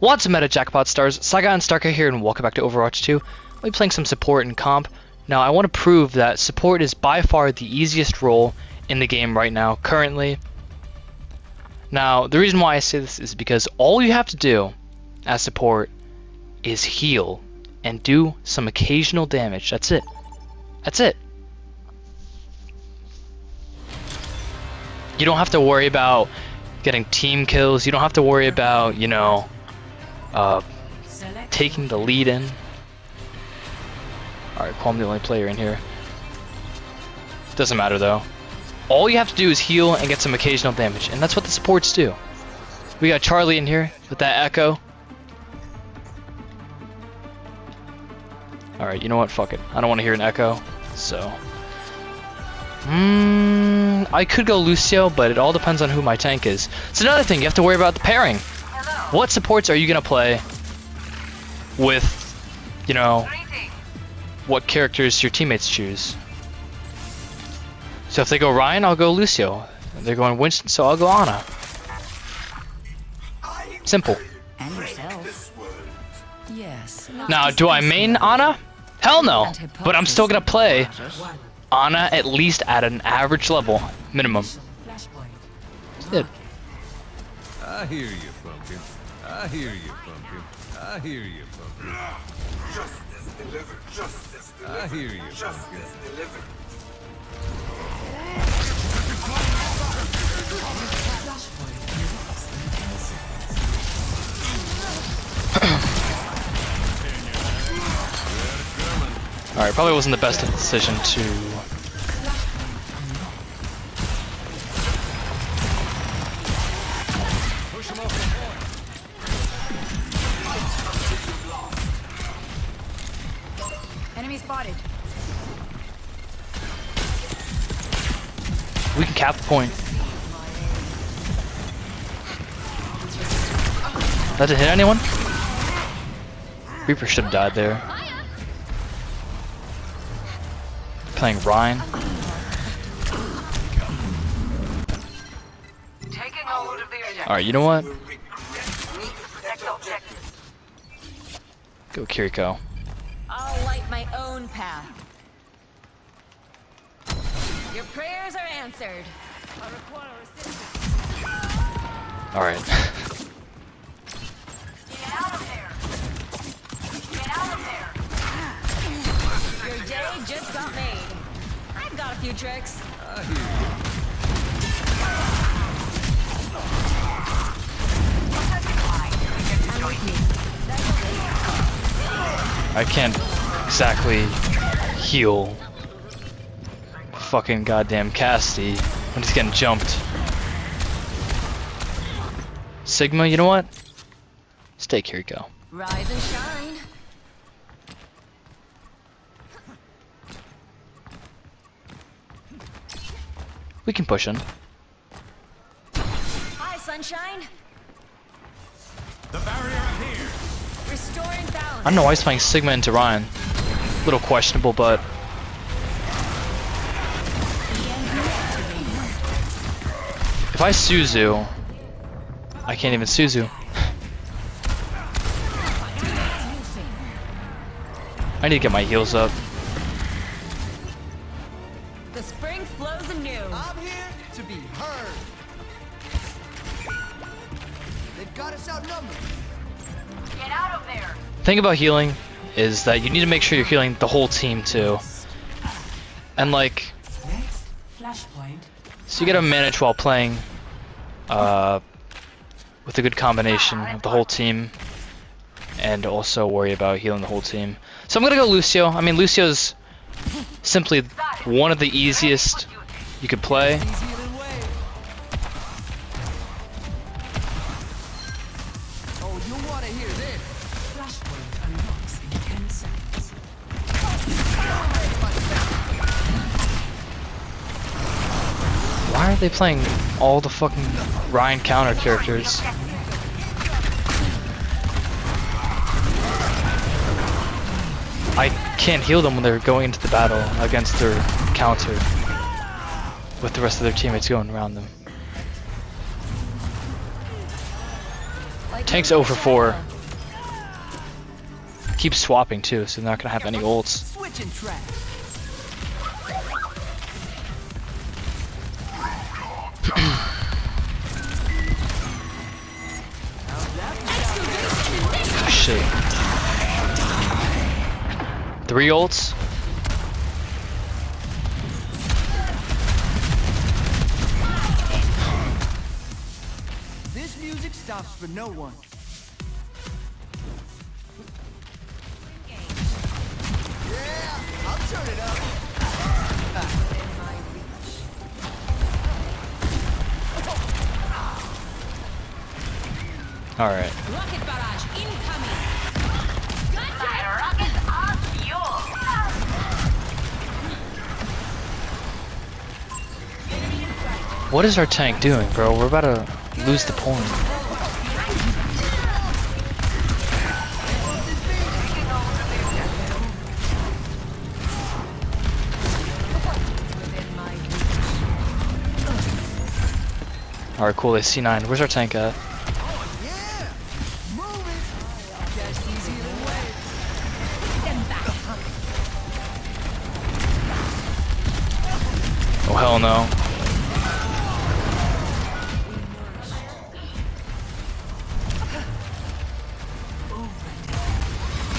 What's Meta Jackpot Stars? Cyigon Starkai here, and welcome back to Overwatch 2. I'll be playing some support and comp. Now, I want to prove that support is by far the easiest role in the game right now, currently. Now, the reason why I say this is because all you have to do as support is heal and do some occasional damage. That's it. That's it. You don't have to worry about getting team kills. You don't have to worry about, you know, uh, taking the lead in. Alright, I'm the only player in here. Doesn't matter though. All you have to do is heal and get some occasional damage, and that's what the supports do. We got Charlie in here with that echo. Alright, you know what? Fuck it. I don't want to hear an echo, so. Hmm, I could go Lucio, but it all depends on who my tank is. It's another thing, you have to worry about the pairing. What supports are you going to play with, you know, what characters your teammates choose? So if they go Rein, I'll go Lucio. If they're going Winston, so I'll go Ana. Simple. And yourself. Yes. Now, do I main Ana? Hell no. But I'm still gonna play Ana at least at an average level, minimum. It. I hear you, pumpkin. I hear you, pumpkin. I hear you, pumpkin. Justice delivered. Justice delivered. I hear you, pumpkin. Justice delivered. Alright, probably wasn't the best decision to... That didn't hit anyone? Reaper should have died there. Playing Rein. Taking hold of the objective. Alright, you know what? Go Kiriko. I'll light my own path. Your prayers are answered. I require assistance. Alright. few tricks. I hear you. I can't exactly heal fucking goddamn Casty when he's getting jumped. Sigma, you know what? Stay Kiriko. Rise and shine. We can push in. Hi, sunshine. The barrier here. Restoring balance. I don't know why he's playing Sigma into Rein. little questionable, but if I Suzu, I can't even Suzu. I need to get my heals up. The spring flows anew. I'm here to be heard. They've got us outnumbered. Get out of there. thing about healing is that you need to make sure you're healing the whole team too. And like, so you gotta manage while playing uh, with a good combination of the whole team and also worry about healing the whole team. So I'm gonna go Lucio. I mean, Lucio's simply one of the easiest you could play. Why are they playing all the fucking Rein counter characters? I can't heal them when they're going into the battle against their counter with the rest of their teammates going around them. Tank's 0 for 4. Keep swapping too, so they're not gonna have any ults. Three ults? This music stops for no one. Yeah, I'll turn it up. Alright. Rocket barrage What is our tank doing, bro? We're about to lose the point. Alright, cool, they C9. Where's our tank at? Oh, hell no.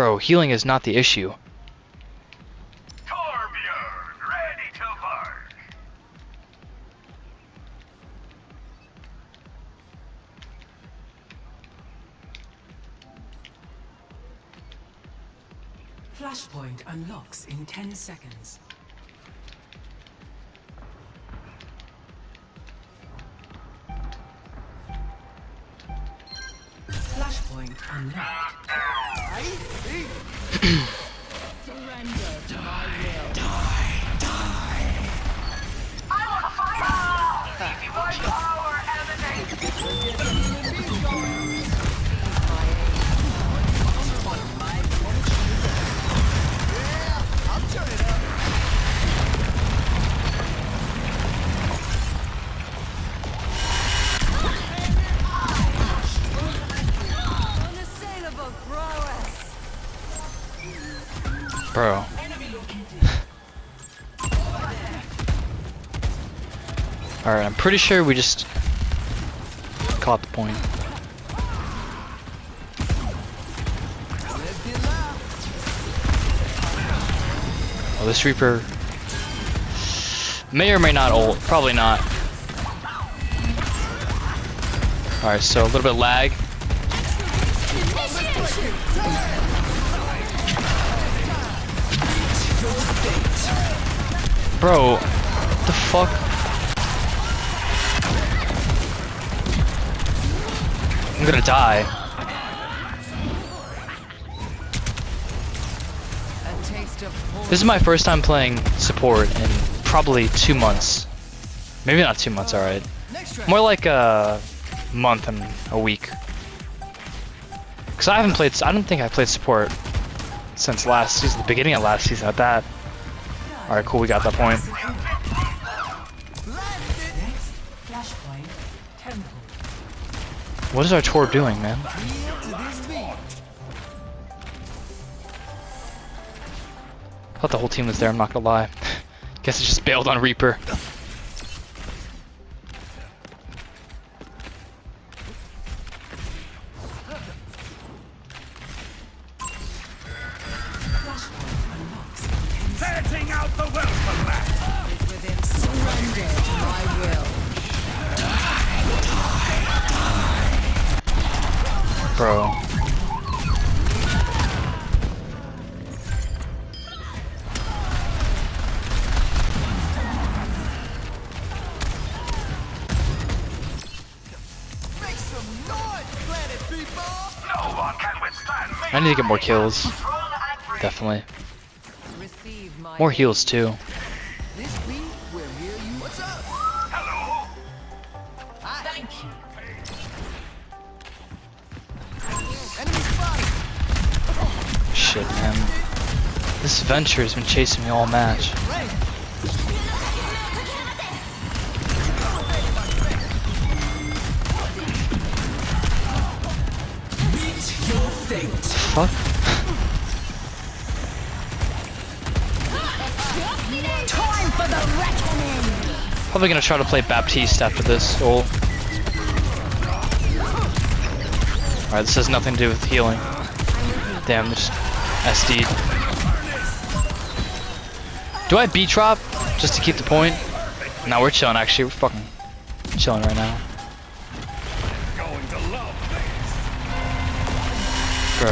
Bro, healing is not the issue. Torbjorn, ready to work. Flashpoint unlocks in 10 seconds. Alright, I'm pretty sure we just caught the point. Oh, this Reaper may or may not ult. Probably not. Alright, so a little bit lag. Bro, what the fuck? Gonna die. This is my first time playing support in probably two months. Maybe not two months, alright. More like a month and a week. Because I haven't played, I don't think I played support since last season, the beginning of last season at that. Alright, cool, we got that point. What is our tour doing, man? Thought the whole team was there, I'm not gonna lie. Guess it just bailed on Reaper. I need to get more kills. Definitely. More heals too. This week, we're here you. What's up? Thank you. Enemy spotted. Shit, man. This venture has been chasing me all match. Fuck. Time for the reckoning. Probably gonna try to play Baptiste after this. Alright, this has nothing to do with healing. Damn, just SD. Do I beat drop just to keep the point? No, we're chilling actually. We're fucking chilling right now. Bro.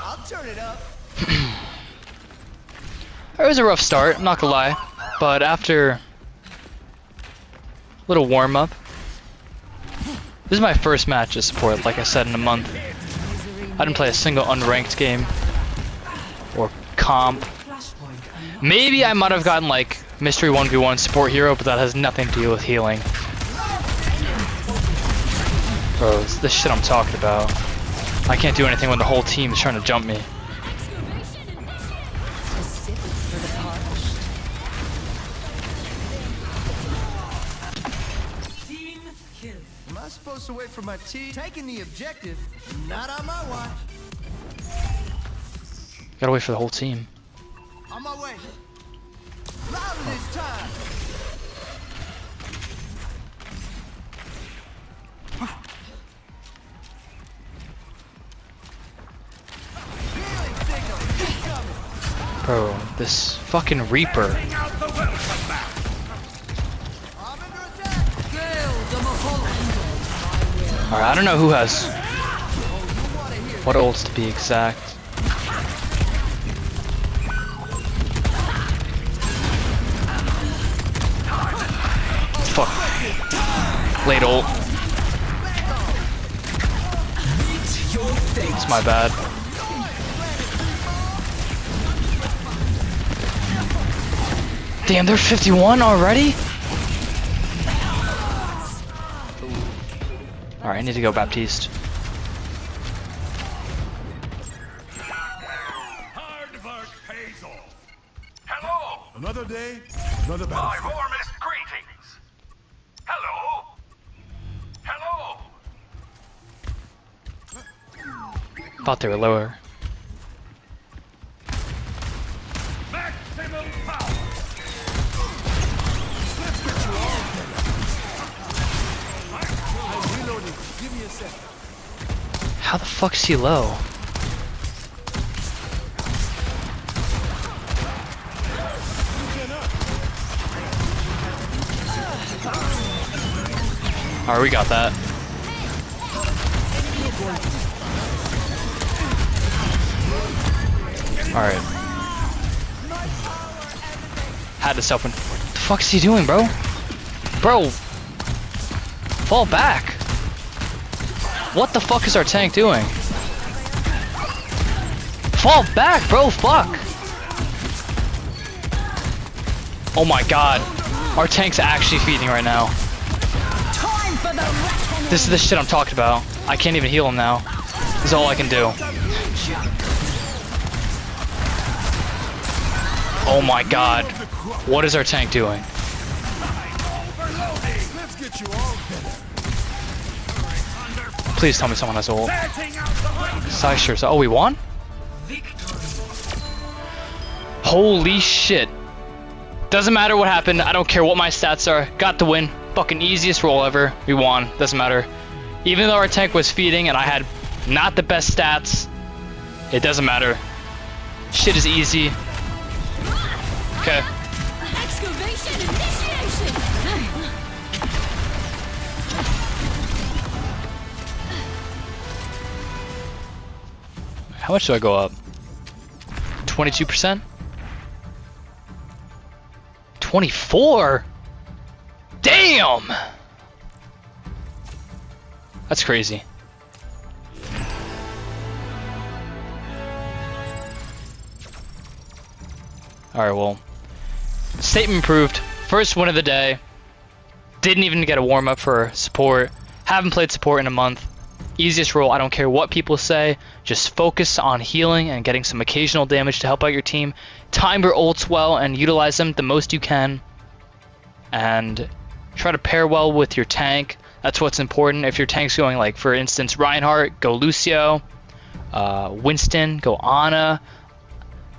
I'll turn it up. It was a rough start, I'm not gonna lie, but after a little warm up, this is my first match as support, like I said, in a month. I didn't play a single unranked game or comp. Maybe I might have gotten like mystery 1v1 support hero, but that has nothing to do with healing. Bro, it's the shit I'm talking about. I can't do anything when the whole team is trying to jump me. Am I supposed to wait for my team? Taking the objective. Not on my watch. Gotta wait for the whole team. On my way. This time. Healing signal incoming. Bro, this fucking Reaper. I'm under attack. Alright, I don't know who has what ults to be exact. Late ult. It's my bad. Damn, they're 51 already? Alright, I need to go Baptiste. Thought they were lower. How the fuck's he low? Alright, we got that. Alright. Had to self What the fuck's he doing, bro? Bro! Fall back! What the fuck is our tank doing? Fall back, bro, fuck! Oh my god. Our tank's actually feeding right now. This is the shit I'm talking about. I can't even heal him now. This is all I can do. Oh my god. What is our tank doing? Please tell me someone has ult. Light. Scyther's. Oh, we won? Holy shit. Doesn't matter what happened. I don't care what my stats are. Got the win. Fucking easiest roll ever. We won. Doesn't matter. Even though our tank was feeding and I had not the best stats, it doesn't matter. Shit is easy. Okay. Excavation initiation. How much do I go up? 22%? 24? Damn! That's crazy. Alright, well. Statement improved. First win of the day. Didn't even get a warm up for support. Haven't played support in a month. Easiest role, I don't care what people say. Just focus on healing and getting some occasional damage to help out your team. Time your ults well and utilize them the most you can. And try to pair well with your tank. That's what's important. If your tank's going like, for instance, Reinhardt, go Lucio. Uh, Winston, go Ana.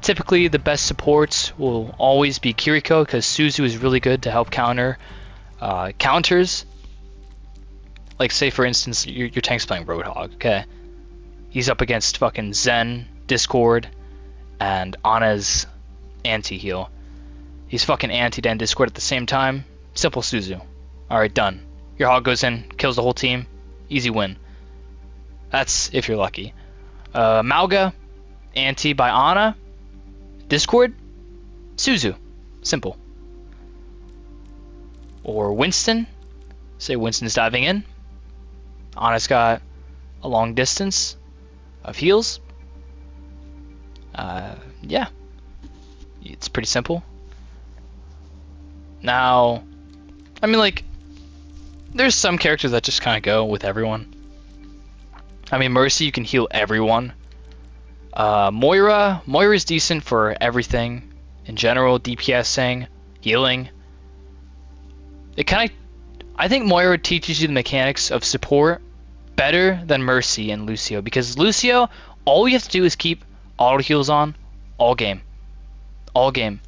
Typically, the best supports will always be Kiriko because Suzu is really good to help counter uh, counters. Like, say for instance, your, your tank's playing Roadhog, okay? He's up against fucking Zen, Discord, and Ana's anti heal. He's fucking anti and Discord at the same time. Simple Suzu. Alright, done. Your hog goes in, kills the whole team. Easy win. That's if you're lucky. Uh, Mauga, anti by Ana. Discord, Suzu. Simple. Or Winston. Say Winston's diving in. Ana's got a long distance of heals. Uh, yeah. It's pretty simple. Now, I mean, like, there's some characters that just kind of go with everyone. I mean, Mercy, you can heal everyone. Uh, Moira, Moira's decent for everything in general, DPSing, healing. It kind of, I think Moira teaches you the mechanics of support better than Mercy and Lucio because Lucio, all you have to do is keep auto heals on all game, all game.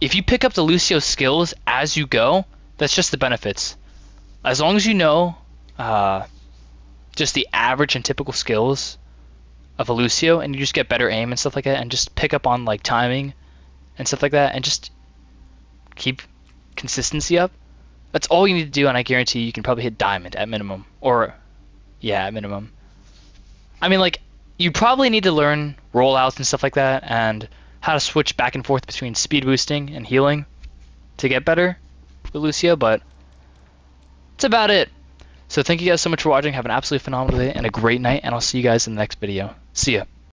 If you pick up the Lucio skills as you go, that's just the benefits. As long as you know uh, just the average and typical skills of Lucio, and you just get better aim and stuff like that, and just pick up on like timing and stuff like that, and just keep consistency up. That's all you need to do, and I guarantee you can probably hit diamond at minimum, or yeah, at minimum. I mean, like you probably need to learn rollouts and stuff like that, and how to switch back and forth between speed boosting and healing to get better with Lucio, but that's about it. So thank you guys so much for watching. Have an absolutely phenomenal day and a great night, and I'll see you guys in the next video. See ya.